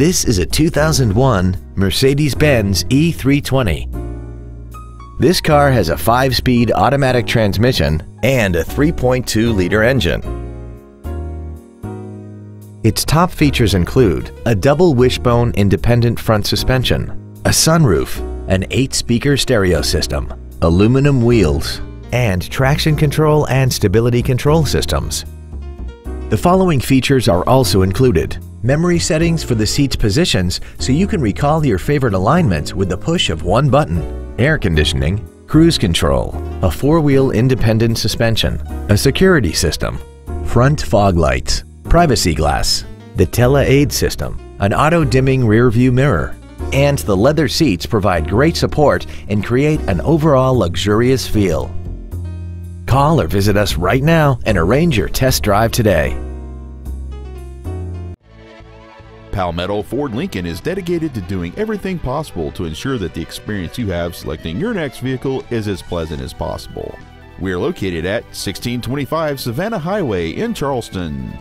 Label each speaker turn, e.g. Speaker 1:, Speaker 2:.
Speaker 1: This is a 2001 Mercedes-Benz E320. This car has a 5-speed automatic transmission and a 3.2-liter engine. Its top features include a double wishbone independent front suspension, a sunroof, an 8-speaker stereo system, aluminum wheels, and traction control and stability control systems. The following features are also included. Memory settings for the seat's positions so you can recall your favorite alignments with the push of one button, air conditioning, cruise control, a four-wheel independent suspension, a security system, front fog lights, privacy glass, the Tele-Aid system, an auto-dimming rear-view mirror, and the leather seats provide great support and create an overall luxurious feel. Call or visit us right now and arrange your test drive today.
Speaker 2: Palmetto Ford Lincoln is dedicated to doing everything possible to ensure that the experience you have selecting your next vehicle is as pleasant as possible. We are located at 1625 Savannah Highway in Charleston.